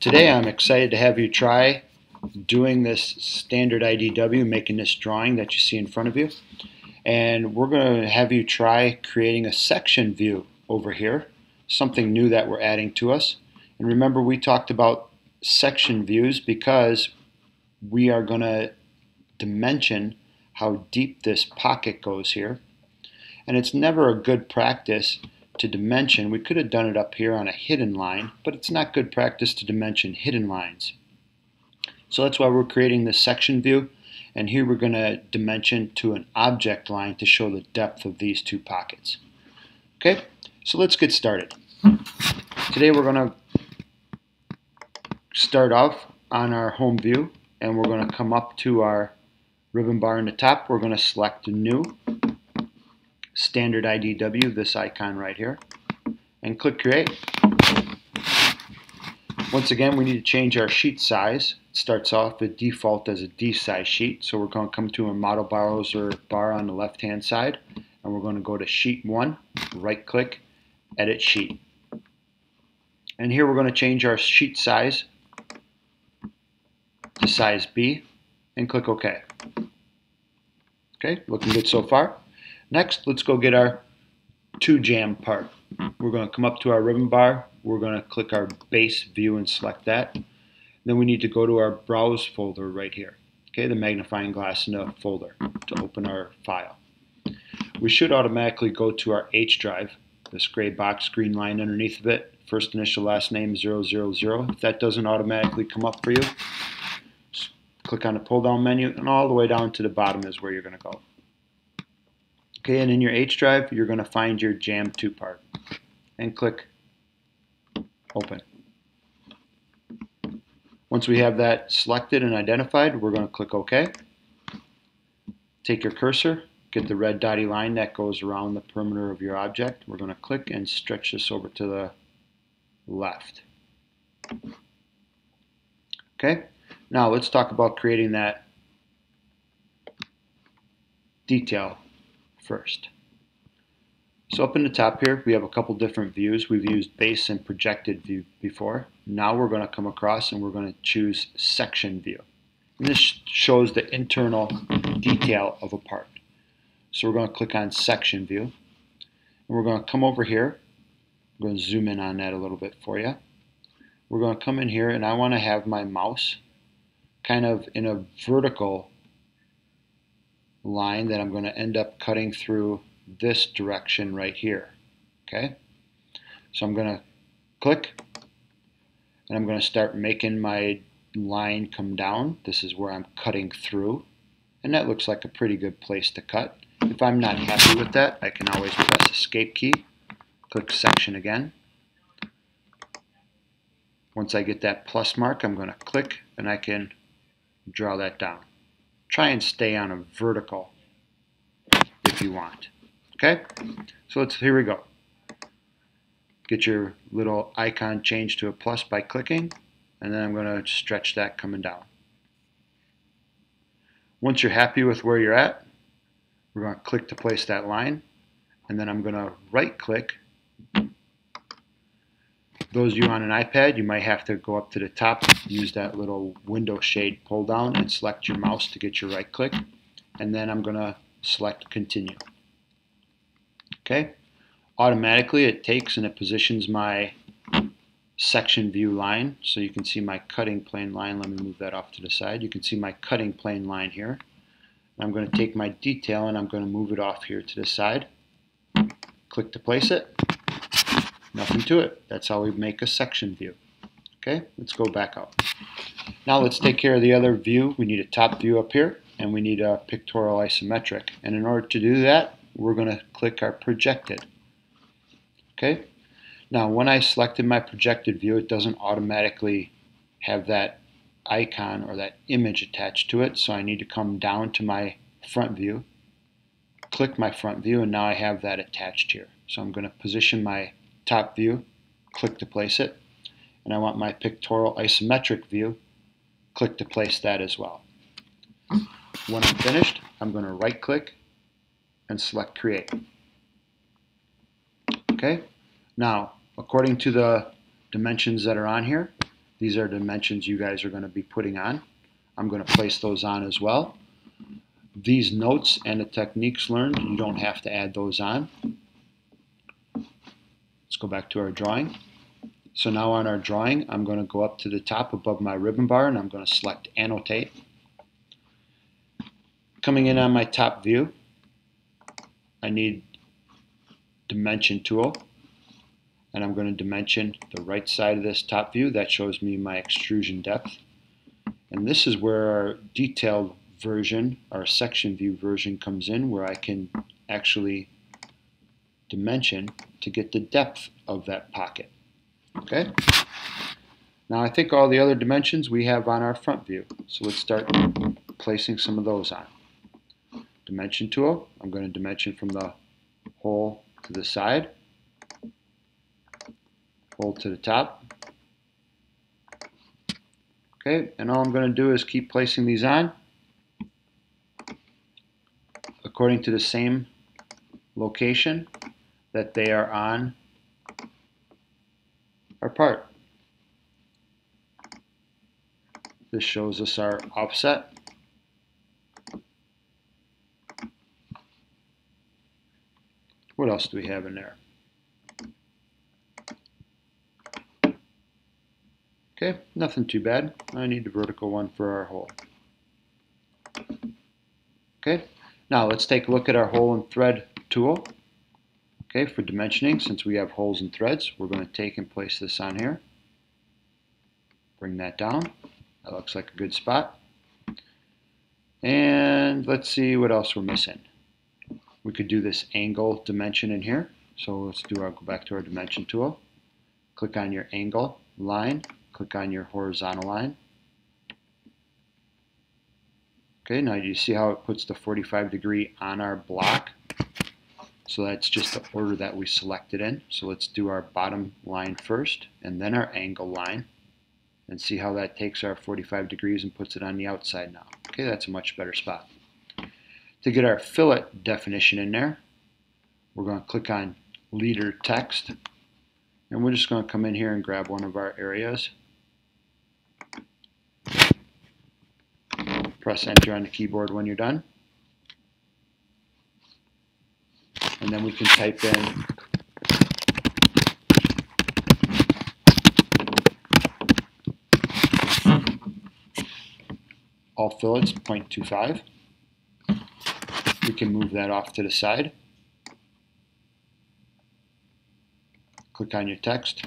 Today I'm excited to have you try doing this standard IDW, making this drawing that you see in front of you. And we're going to have you try creating a section view over here, something new that we're adding to us. And remember we talked about section views because we are going to dimension how deep this pocket goes here. And it's never a good practice to dimension. We could have done it up here on a hidden line, but it's not good practice to dimension hidden lines. So that's why we're creating this section view. And here we're going to dimension to an object line to show the depth of these two pockets. Okay, so let's get started. Today we're going to start off on our home view and we're going to come up to our ribbon bar in the top. We're going to select new standard IDW, this icon right here, and click Create. Once again, we need to change our sheet size. It starts off the default as a D size sheet, so we're going to come to a model browser bar on the left-hand side, and we're going to go to Sheet 1, right-click, Edit Sheet. And here we're going to change our sheet size to size B, and click OK. Okay, looking good so far. Next, let's go get our two jam part. Hmm. We're going to come up to our ribbon bar. We're going to click our base view and select that. Then we need to go to our browse folder right here. Okay, the magnifying glass in the folder to open our file. We should automatically go to our H drive, this gray box, green line underneath of it, first initial last name 000. If that doesn't automatically come up for you, click on the pull down menu and all the way down to the bottom is where you're going to go. Okay, and in your H drive, you're going to find your Jam 2 part and click Open. Once we have that selected and identified, we're going to click OK. Take your cursor, get the red dotty line that goes around the perimeter of your object. We're going to click and stretch this over to the left. Okay, now let's talk about creating that detail first. So up in the top here, we have a couple different views. We've used base and projected view before. Now we're going to come across and we're going to choose section view. And this shows the internal detail of a part. So we're going to click on section view. And we're going to come over here. I'm going to zoom in on that a little bit for you. We're going to come in here and I want to have my mouse kind of in a vertical line that I'm going to end up cutting through this direction right here. Okay, so I'm going to click and I'm going to start making my line come down. This is where I'm cutting through and that looks like a pretty good place to cut. If I'm not happy with that, I can always press escape key, click section again. Once I get that plus mark, I'm going to click and I can draw that down. Try and stay on a vertical if you want. Okay, so let's, here we go. Get your little icon changed to a plus by clicking, and then I'm going to stretch that coming down. Once you're happy with where you're at, we're going to click to place that line, and then I'm going to right click those of you on an iPad, you might have to go up to the top, use that little window shade pull down and select your mouse to get your right click. And then I'm going to select continue. Okay, automatically it takes and it positions my section view line so you can see my cutting plane line. Let me move that off to the side. You can see my cutting plane line here. I'm going to take my detail and I'm going to move it off here to the side. Click to place it. Nothing to it. That's how we make a section view. Okay, let's go back up. Now let's take care of the other view. We need a top view up here and we need a pictorial isometric. And in order to do that, we're going to click our projected. Okay, now when I selected my projected view, it doesn't automatically have that icon or that image attached to it. So I need to come down to my front view, click my front view, and now I have that attached here. So I'm going to position my top view, click to place it. And I want my pictorial isometric view, click to place that as well. When I'm finished, I'm going to right click and select create. Okay, now according to the dimensions that are on here, These are dimensions you guys are going to be putting on. I'm going to place those on as well. These notes and the techniques learned, you don't have to add those on. Let's go back to our drawing. So now on our drawing, I'm going to go up to the top above my ribbon bar and I'm going to select Annotate. Coming in on my top view, I need Dimension tool and I'm going to dimension the right side of this top view. That shows me my extrusion depth. And this is where our detailed version, our section view version comes in where I can actually dimension to get the depth of that pocket. Okay. Now I think all the other dimensions we have on our front view. So let's start placing some of those on. Dimension tool, I'm going to dimension from the hole to the side, hole to the top. Okay, and all I'm going to do is keep placing these on according to the same location that they are on our part. This shows us our offset. What else do we have in there? Okay, nothing too bad. I need the vertical one for our hole. Okay, now let's take a look at our hole and thread tool. Okay, for dimensioning, since we have holes and threads, we're going to take and place this on here. Bring that down. That looks like a good spot. And let's see what else we're missing. We could do this angle dimension in here. So let's do our, go back to our dimension tool. Click on your angle line. Click on your horizontal line. Okay, now you see how it puts the 45 degree on our block? So that's just the order that we selected in. So let's do our bottom line first and then our angle line and see how that takes our 45 degrees and puts it on the outside now. Okay, that's a much better spot. To get our fillet definition in there, we're going to click on leader text and we're just going to come in here and grab one of our areas. Press enter on the keyboard when you're done. And then we can type in all fillets 0.25 we can move that off to the side. Click on your text.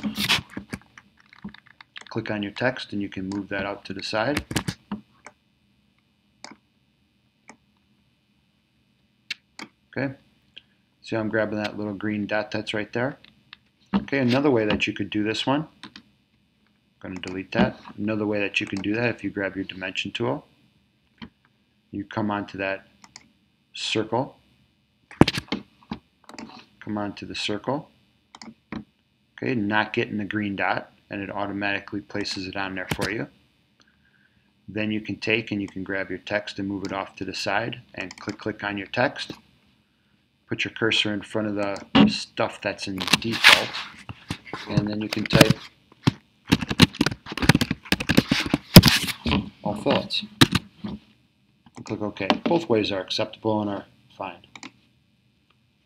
Click on your text and you can move that out to the side. Okay See I'm grabbing that little green dot that's right there? Okay, another way that you could do this one, I'm going to delete that. Another way that you can do that if you grab your dimension tool, you come onto that circle, come onto the circle, okay, not getting the green dot, and it automatically places it on there for you. Then you can take and you can grab your text and move it off to the side and click click on your text put your cursor in front of the stuff that's in default, and then you can type all fillets. click OK. Both ways are acceptable and are fine.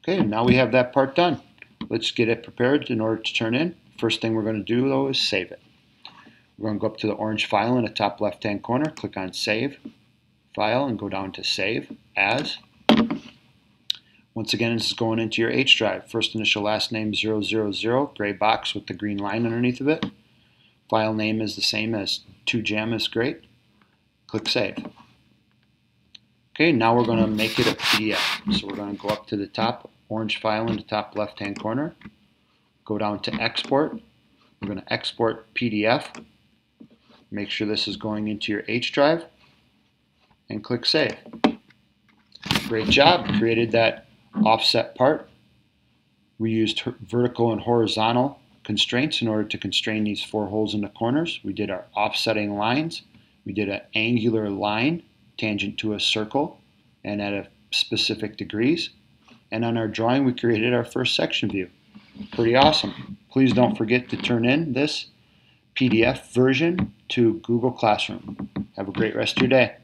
Okay, now we have that part done. Let's get it prepared in order to turn in. First thing we're going to do though is save it. We're going to go up to the orange file in the top left hand corner, click on Save, File, and go down to Save, As. Once again, this is going into your H drive. First initial last name 000, gray box with the green line underneath of it. File name is the same as 2jam is great. Click Save. Okay, now we're going to make it a PDF. So we're going to go up to the top orange file in the top left hand corner. Go down to Export. We're going to export PDF. Make sure this is going into your H drive. And click Save. Great job. Created that offset part. We used vertical and horizontal constraints in order to constrain these four holes in the corners. We did our offsetting lines. We did an angular line tangent to a circle and at a specific degrees. And on our drawing, we created our first section view. Pretty awesome. Please don't forget to turn in this PDF version to Google Classroom. Have a great rest of your day.